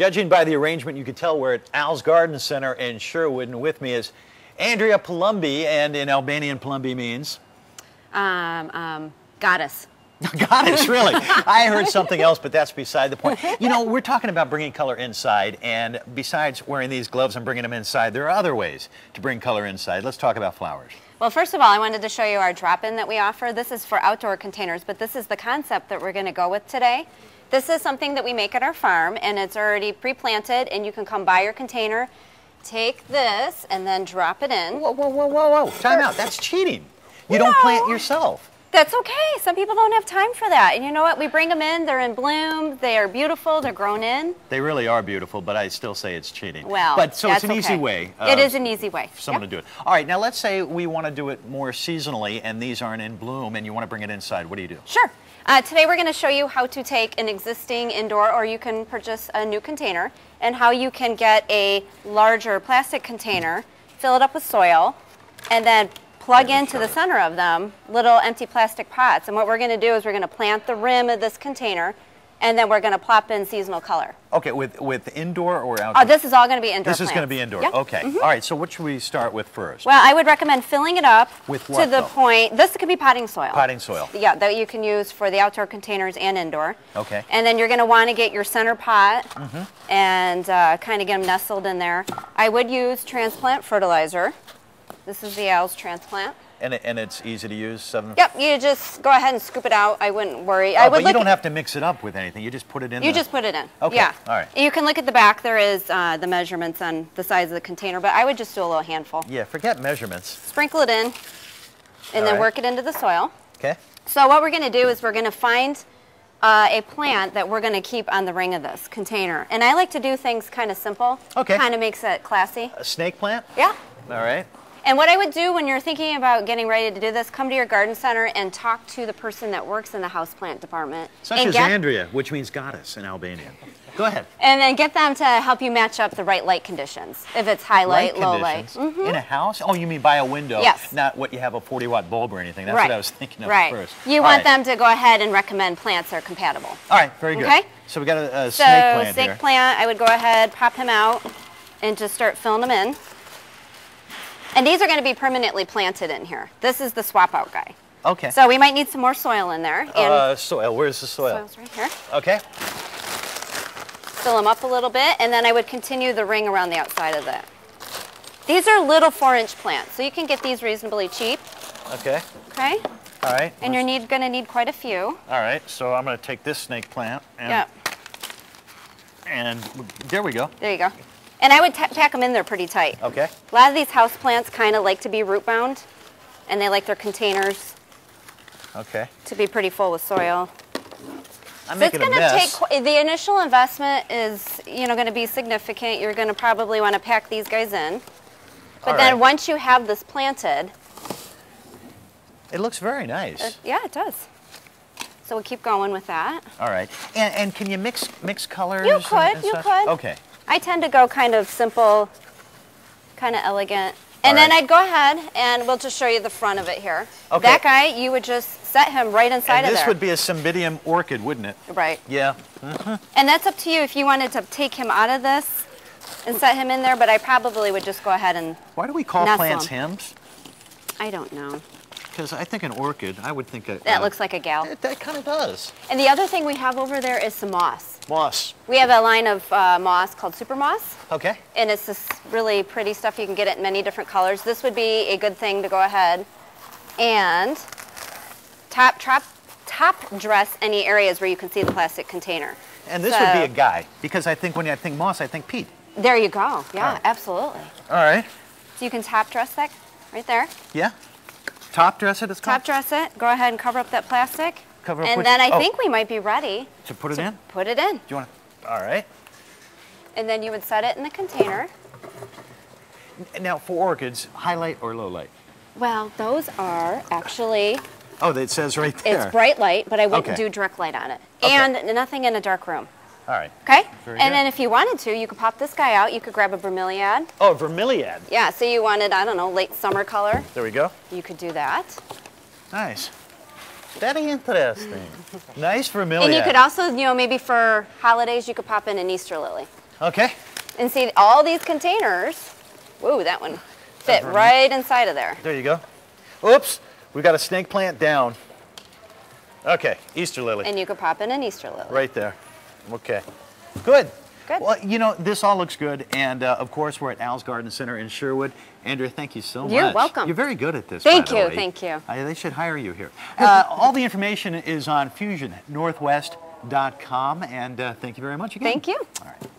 Judging by the arrangement, you could tell we're at Al's Garden Center in Sherwood, and with me is Andrea Palumbi, and in Albanian, Palumbi means? Um, um, goddess. Goddess, really? I heard something else, but that's beside the point. You know, we're talking about bringing color inside, and besides wearing these gloves and bringing them inside, there are other ways to bring color inside. Let's talk about flowers. Well, first of all, I wanted to show you our drop-in that we offer. This is for outdoor containers, but this is the concept that we're going to go with today. This is something that we make at our farm, and it's already pre-planted, and you can come buy your container, take this, and then drop it in. Whoa, whoa, whoa, whoa, whoa. Time out. That's cheating. You don't plant yourself. That's okay. Some people don't have time for that. And you know what? We bring them in, they're in bloom, they are beautiful, they're grown in. They really are beautiful, but I still say it's cheating. Well, but so it's an easy way. it uh, is an easy way. for someone Yep. to do it. All right, now let's say we want to do it more seasonally, and these aren't in bloom, and you want to bring it inside. What do you do? Sure. Uh, today we're going to show you how to take an existing indoor or you can purchase a new container and how you can get a larger plastic container, fill it up with soil, and then plug into the center of them little empty plastic pots. And what we're going to do is we're going to plant the rim of this container and then we're going to plop in seasonal color. Okay, with with indoor or outdoor? Oh, this is all going to be indoor This is going to be indoor. Yep. Okay. All right. So what should we start with first? Well, I would recommend filling it up With to the though? point. This could be potting soil. Potting soil. Yeah, that you can use for the outdoor containers and indoor. Okay. And then you're going to want to get your center pot Mm-hmm. and uh, kind of get them nestled in there. I would use transplant fertilizer. This is the Al's transplant. And it, and it's easy to use. Seven. Yep, you just go ahead and scoop it out. I wouldn't worry. Oh, I would but you don't have to mix it up with anything. You just put it in. You the- just put it in. Okay, Yeah. all right. You can look at the back. There is uh, the measurements on the size of the container, but I would just do a little handful. Yeah. Forget measurements. Sprinkle it in, and All then right. work it into the soil. Okay. So what we're going to do is we're going to find uh, a plant that we're going to keep on the ring of this container. And I like to do things kind of simple. Okay. Kind of makes it classy. A snake plant. Yeah. All right. And what I would do when you're thinking about getting ready to do this, come to your garden center and talk to the person that works in the houseplant department. Such and as get, Andrea, which means goddess in Albanian. Go ahead. And then get them to help you match up the right light conditions. If it's high light, low light. conditions. Mm-hmm. In a house? Oh, you mean by a window? Yes. Not what you have a 40 watt bulb or anything. That's right. what I was thinking of right. first. You All want right. them to go ahead and recommend plants that are compatible. All right, very good. Okay. So we got a, a So snake plant snake here. plant, I would go ahead, pop him out, and just start filling them in. And these are going to be permanently planted in here. This is the swap out guy. Okay. So we might need some more soil in there. And uh, soil. Where's the soil? soil's right here. Okay. Fill them up a little bit, and then I would continue the ring around the outside of that. These are little four-inch plants, so you can get these reasonably cheap. Okay. Okay, All right. and you're need, going to need quite a few. All right. So I'm going to take this snake plant and Yep, and there we go. there you go. And I would pack them in there pretty tight. Okay. A lot of these house plants kind of like to be root bound, and they like their containers Okay. to be pretty full with soil. I'm So it's going to mess. take the initial investment is you know going to be significant. You're going to probably want to pack these guys in, but All then right. once you have this planted, It looks very nice. yeah, it does. So we'll keep going with that. All right. And, and can you mix mix colors? You could, and you could. Okay. I tend to go kind of simple, kind of elegant. And All then. I'd go ahead and we'll just show you the front of it here. Okay. That guy, you would just set him right inside And of this there. would be a cymbidium orchid, wouldn't it? right. Yeah. Mm-hmm. And that's up to you if you wanted to take him out of this and set him in there, but I probably would just go ahead and, Why do we call plants 'em. hymns? I don't know. Because I think an orchid, I would think a, That uh, looks like a gal. It, that kind of does. And the other thing we have over there is some moss. Moss. We have a line of uh, moss called super moss. Okay. and it's this really pretty stuff. You can get it in many different colors. This would be a good thing to go ahead and top, top, top dress any areas where you can see the plastic container. And this would be a guy, because I think when I think moss, I think Pete. There you go. Yeah, Alright. absolutely. All right. So you can top dress that right there. Yeah. Top dress it is called? Top dress it. Go ahead and cover up that plastic. Cover up and which- then I oh. think we might be ready To put it in? Put it in. Do you want to? All right. And then you would set it in the container. Now, for orchids, highlight or low light? Well, those are actually, Oh, it says right there. it's bright light, but I wouldn't Okay. do direct light on it. Okay. And nothing in a dark room. All right. Okay? Very and good. then if you wanted to, you could pop this guy out. You could grab a bromeliad. Oh, vermiliad. Yeah, so you wanted, I don't know, late summer color. There we go. You could do that. Nice. Very interesting. nice vermiliad. And you could also, you know, maybe for holidays, you could pop in an Easter lily. Okay. And see, all these containers, whoa, that one fit right. right inside of there. There you go. Oops, we got a snake plant down. Okay, Easter lily. And you could pop in an Easter lily. Right there. Okay. Good. Good. Well, you know, this all looks good. And uh, of course, we're at Al's Garden Center in Sherwood. Andrea, thank you so much. You're welcome. You're very good at this. Thank you, thank you. They should hire you here. Uh, all the information is on fusionnorthwest.com. And uh, thank you very much again. Thank you. All right.